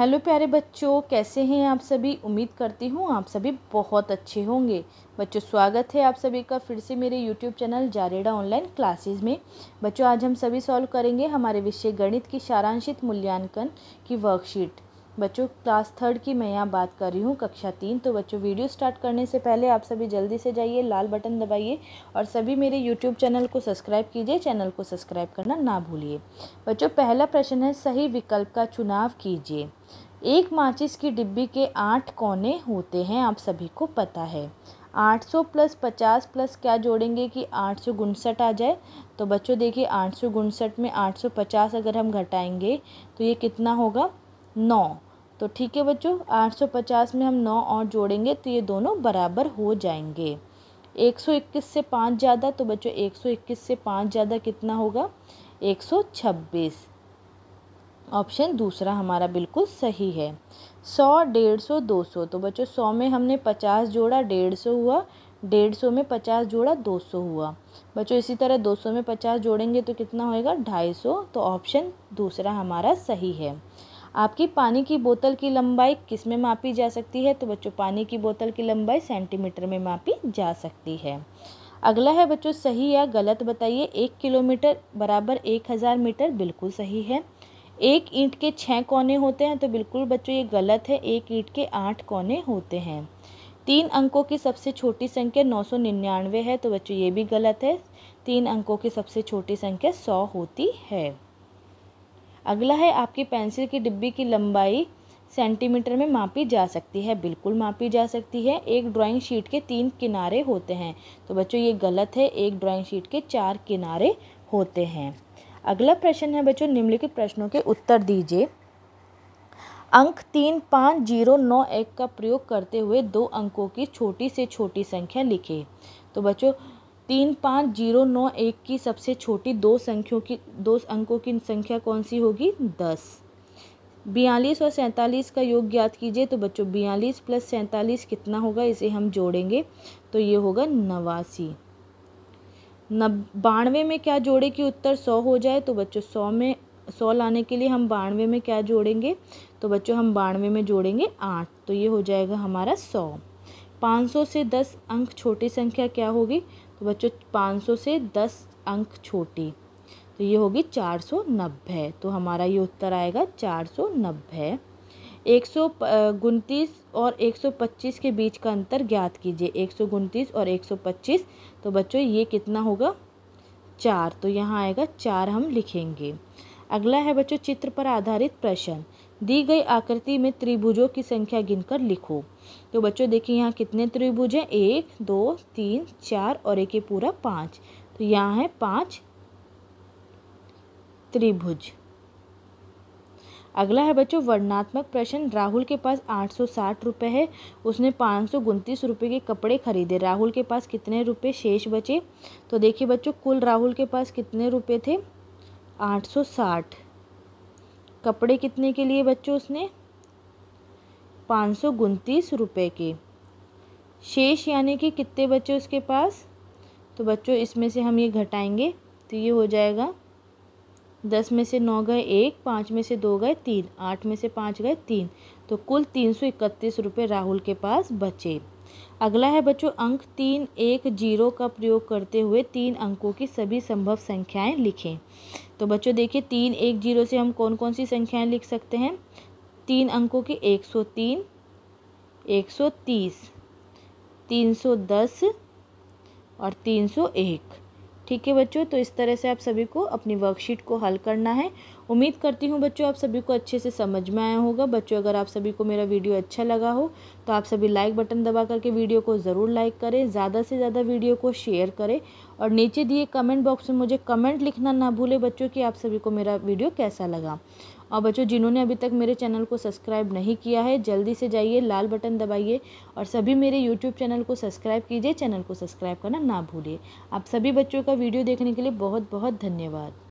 Hello प्यारे बच्चों, कैसे हैं आप सभी? उम्मीद करती हूँ आप सभी बहुत अच्छे होंगे। बच्चों, स्वागत है आप सभी का फिर से मेरे यूट्यूब चैनल जारेडा ऑनलाइन क्लासेस में। बच्चों, आज हम सभी सॉल्व करेंगे हमारे विषय गणित की सारांशित मूल्यांकन की वर्कशीट बच्चों क्लास थर्ड की मैं यहाँ बात कर रही हूँ, कक्षा तीन। तो बच्चों वीडियो स्टार्ट करने से पहले आप सभी जल्दी से जाइए, लाल बटन दबाइए और सभी मेरे यूट्यूब चैनल को सब्सक्राइब कीजिए चैनल को सब्सक्राइब करना ना भूलिए। बच्चों, पहला प्रश्न है, सही विकल्प का चुनाव कीजिए। एक माचिस की डिब्बी के आठ कोने होते हैं, आप सभी को पता है। आठ सौ प्लस पचास प्लस क्या जोड़ेंगे कि आठ सौ उनसठ आ जाए? तो बच्चों, देखिए, आठ सौ उनसठ में आठ सौ पचास अगर हम घटाएँगे तो ये कितना होगा? नौ। तो ठीक है बच्चों 850 में हम नौ और जोड़ेंगे तो ये दोनों बराबर हो जाएँगे। 121 से पाँच ज़्यादा तो बच्चों 121 से पाँच ज़्यादा कितना होगा? 126 ऑप्शन दूसरा हमारा बिल्कुल सही है। सौ, डेढ़ सौ, दो सौ। तो बच्चों सौ में हमने पचास जोड़ा, डेढ़ सौ हुआ। डेढ़ सौ में पचास जोड़ा, दो सौ हुआ। बच्चों इसी तरह दो सौ में पचास जोड़ेंगे तो कितना होएगा? ढाई सौ। तो ऑप्शन दूसरा हमारा सही है। आपकी पानी की बोतल की लंबाई किसमें मापी जा सकती है? तो बच्चों, पानी की बोतल की लंबाई सेंटीमीटर में मापी जा सकती है। अगला है बच्चों, सही या गलत बताइए। एक किलोमीटर बराबर एक हज़ार मीटर बिल्कुल सही है। एक ईंट के छः कोने होते हैं तो बिल्कुल बच्चों, ये गलत है। एक ईंट के आठ कोने होते हैं। तीन अंकों की सबसे छोटी संख्या नौ सौ निन्यानवे है तो बच्चों, ये भी गलत है। तीन अंकों की सबसे छोटी संख्या सौ होती है। अगला है, आपकी पेंसिल की डिब्बी की लंबाई सेंटीमीटर में मापी जा सकती है। बिल्कुल मापी जा सकती है। एक ड्राइंग शीट के तीन किनारे होते हैं। तो बच्चों, ये गलत है। एक ड्राइंग शीट के चार किनारे होते हैं। अगला प्रश्न है बच्चों, निम्नलिखित प्रश्नों के उत्तर दीजिए। अंक तीन पाँच ज़ीरो नौ एक का प्रयोग करते हुए दो अंकों की छोटी से छोटी संख्या लिखे। तो बच्चों तीन पाँच ज़ीरो नौ एक की सबसे छोटी दो संख्यों की, दो अंकों की संख्या कौन सी होगी? दस। बयालीस और सैंतालीस का योग ज्ञात कीजिए तो बच्चों बयालीस प्लस सैंतालीस कितना होगा? इसे हम जोड़ेंगे तो ये होगा नवासी। नब, बानवे में क्या जोड़े कि उत्तर सौ हो जाए तो बच्चों सौ में, सौ लाने के लिए हम बानवे में क्या जोड़ेंगे? तो बच्चों हम बानवे में जोड़ेंगे आठ तो ये हो जाएगा हमारा सौ। पाँच सौ से दस अंक छोटी संख्या क्या होगी? तो बच्चों 500 से 10 अंक छोटी। तो ये होगी चार सौ नब्बे। तो हमारा ये उत्तर आएगा चार सौ नब्बे। एक सौ और एक सौ पच्चीस के बीच का अंतर ज्ञात कीजिए। एक सौ उनतीस और एक सौ पच्चीस। तो बच्चों, ये कितना होगा? चार। तो यहाँ आएगा चार हम लिखेंगे। अगला है बच्चों, चित्र पर आधारित प्रश्न। दी गई आकृति में त्रिभुजों की संख्या गिनकर लिखो। तो बच्चों, देखिए यहाँ कितने त्रिभुज हैं। एक, दो, तीन, चार और एक पूरा पाँच। तो यहाँ है पाँच त्रिभुज। अगला है बच्चों, वर्णात्मक प्रश्न। राहुल के पास आठ सौ साठ रुपये है। उसने पाँच सौ उनतीस रुपये के कपड़े खरीदे। राहुल के पास कितने रुपए शेष बचे? तो देखिए बच्चों, कुल राहुल के पास कितने रुपए थे? आठ सौ साठ। कपड़े कितने के लिए बच्चों उसने? पाँच सौ उनतीस रुपये के। शेष यानी कि कितने बच्चे उसके पास? तो बच्चों, इसमें से हम ये घटाएँगे तो ये हो जाएगा दस में से नौ गए एक, पाँच में से दो गए तीन, आठ में से पाँच गए तीन। तो कुल तीन सौ इकतीस रुपये राहुल के पास बचे। अगला है बच्चों, अंक तीन, एक, ज़ीरो का प्रयोग करते हुए तीन अंकों की सभी संभव संख्याएँ लिखें। तो बच्चों, देखिए, तीन, एक, ज़ीरो से हम कौन कौन सी संख्याएँ लिख सकते हैं? तीन अंकों की एक सौ तीन, एक सौ तीस, तीन सौ दस और तीन सौ एक। ठीक है बच्चों? तो इस तरह से आप सभी को अपनी वर्कशीट को हल करना है। उम्मीद करती हूँ बच्चों आप सभी को अच्छे से समझ में आया होगा। बच्चों, अगर आप सभी को मेरा वीडियो अच्छा लगा हो तो आप सभी लाइक बटन दबा करके वीडियो को ज़रूर लाइक करें। ज़्यादा से ज़्यादा वीडियो को शेयर करें। और नीचे दिए कमेंट बॉक्स में मुझे कमेंट लिखना ना भूलें बच्चों कि आप सभी को मेरा वीडियो कैसा लगा। और बच्चों, जिन्होंने अभी तक मेरे चैनल को सब्सक्राइब नहीं किया है, जल्दी से जाइए, लाल बटन दबाइए और सभी मेरे यूट्यूब चैनल को सब्सक्राइब कीजिए, चैनल को सब्सक्राइब करना ना भूलिए। आप सभी बच्चों का वीडियो देखने के लिए बहुत बहुत धन्यवाद।